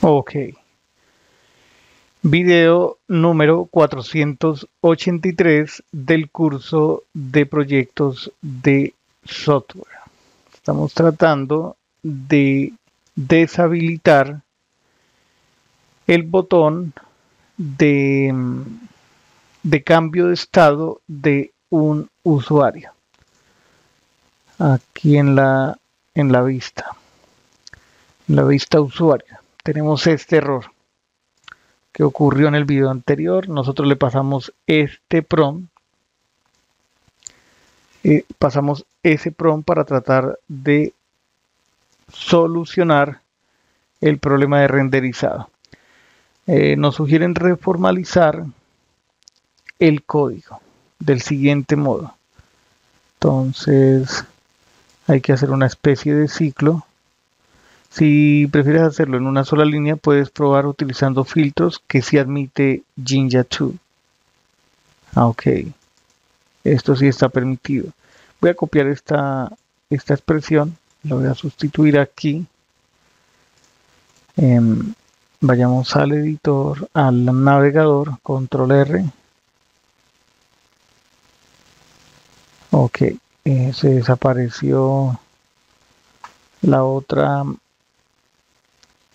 Ok. Video número 483 del curso de proyectos de software. Estamos tratando de deshabilitar el botón de, de cambio de estado de un usuario aquí en la en la vista en la vista usuario tenemos este error que ocurrió en el video anterior. Nosotros le pasamos este prompt eh, pasamos ese prompt para tratar de solucionar el problema de renderizado. Eh, nos sugieren reformalizar el código del siguiente modo. Entonces hay que hacer una especie de ciclo si prefieres hacerlo en una sola línea, puedes probar utilizando filtros que sí admite Jinja 2. Ah, ok. Esto sí está permitido. Voy a copiar esta, esta expresión. La voy a sustituir aquí. Em, vayamos al editor, al navegador, control R. Ok. Se desapareció la otra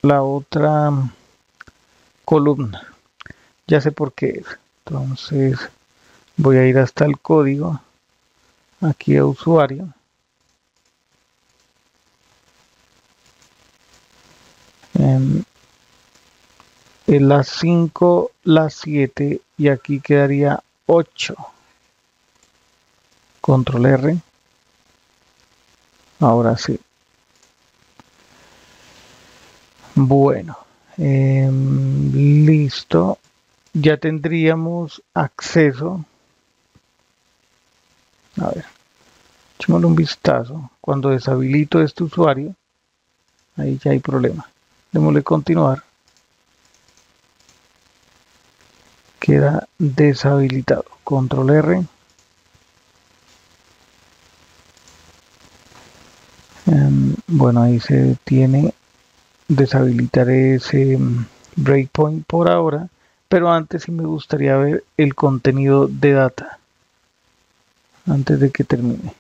la otra columna. Ya sé por qué es. Entonces voy a ir hasta el código, aquí a usuario. En, las 5, las 7 y aquí quedaría 8. Control R. Ahora sí. Bueno, em, listo. Ya tendríamos acceso. A ver, echémosle un vistazo. Cuando deshabilito este usuario, ahí ya hay problema. Démosle continuar. Queda deshabilitado. Control R. Em, bueno, ahí se detiene deshabilitar ese mm, breakpoint por ahora, pero antes sí me gustaría ver el contenido de data antes de que termine.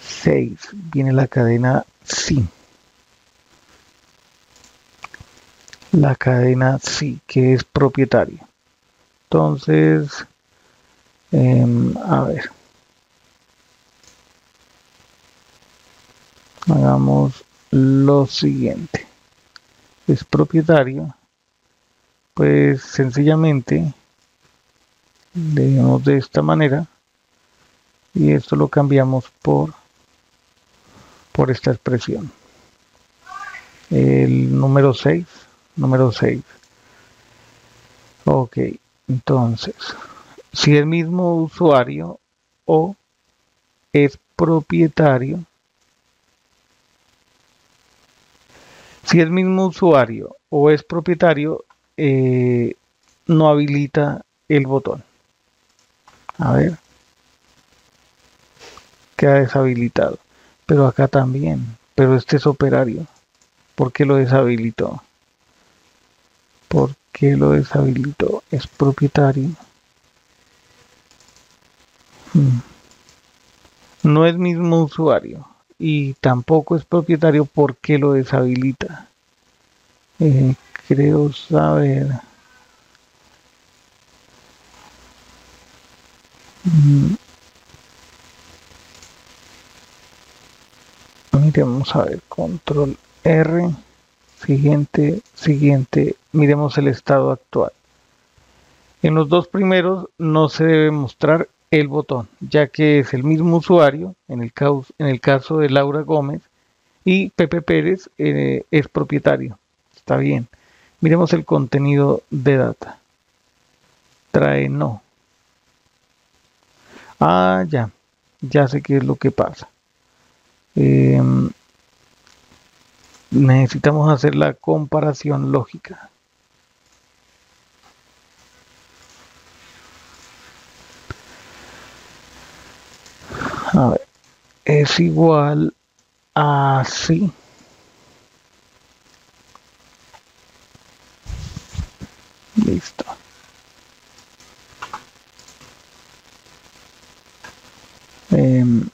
6. Viene la cadena sí. La cadena sí, que es propietario. Entonces, em, a ver. Hagamos lo siguiente. Es propietario, pues sencillamente le de esta manera y esto lo cambiamos por por esta expresión. El número 6, número 6. Ok, entonces, si el mismo usuario o es propietario Si el mismo usuario o es propietario, eh, no habilita el botón. A ver. Queda deshabilitado. Pero acá también. Pero este es operario. ¿Por qué lo deshabilitó? ¿Por qué lo deshabilitó? Es propietario. Hmm. No es mismo usuario y tampoco es propietario, ¿por qué lo deshabilita? Eh, creo saber. Mm. Miremos a ver, control R, siguiente, siguiente, miremos el estado actual. En los dos primeros no se debe mostrar el botón, ya que es el mismo usuario, en el, caso, en el caso de Laura Gómez, y Pepe Pérez eh, es propietario. Está bien. Miremos el contenido de data. Trae no. Ah, ya. Ya sé qué es lo que pasa. Em, necesitamos hacer la comparación lógica. A ver, es igual a sí Listo. Em,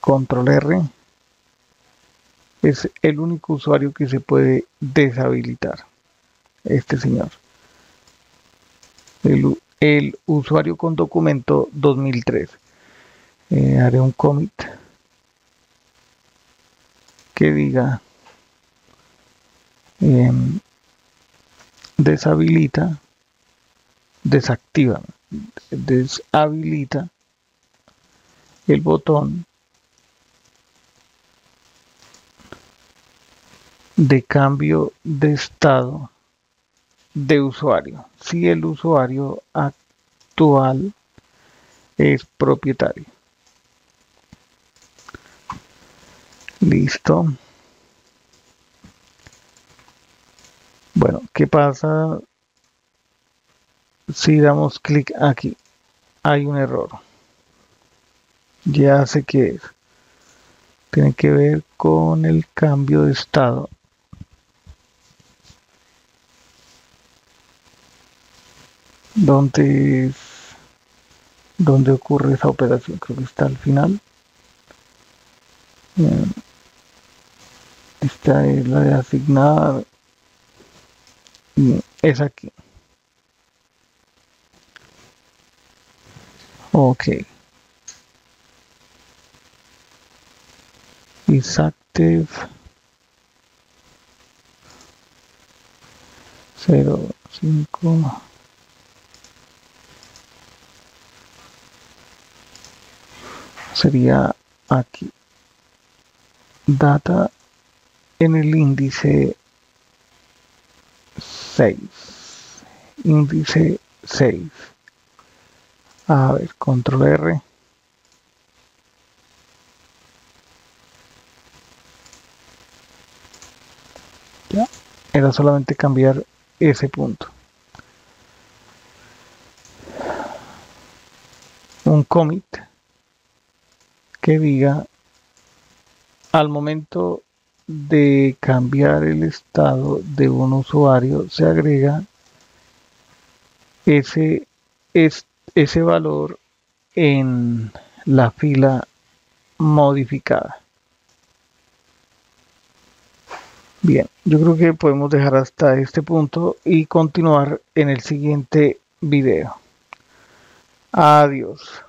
control R es el único usuario que se puede deshabilitar. Este señor. El, usuario con documento 2003. Eh, haré un commit que diga em, deshabilita, desactiva, deshabilita el botón de cambio de estado de usuario si el usuario actual es propietario. Listo. Bueno, ¿qué pasa si damos clic aquí? Hay un error. Ya sé que es. Tiene que ver con el cambio de estado. ¿Dónde, ¿Dónde ocurre esa operación? Creo que está al final. Esta es la de asignar. Es aquí. Ok. Is active. 0, 5. Sería aquí. Data en el índice 6. Índice 6. A ver, control R. Ya, era solamente cambiar ese punto. Un commit que diga al momento de cambiar el estado de un usuario se agrega ese, ese valor en la fila modificada. Bien, yo creo que podemos dejar hasta este punto y continuar en el siguiente video. Adiós.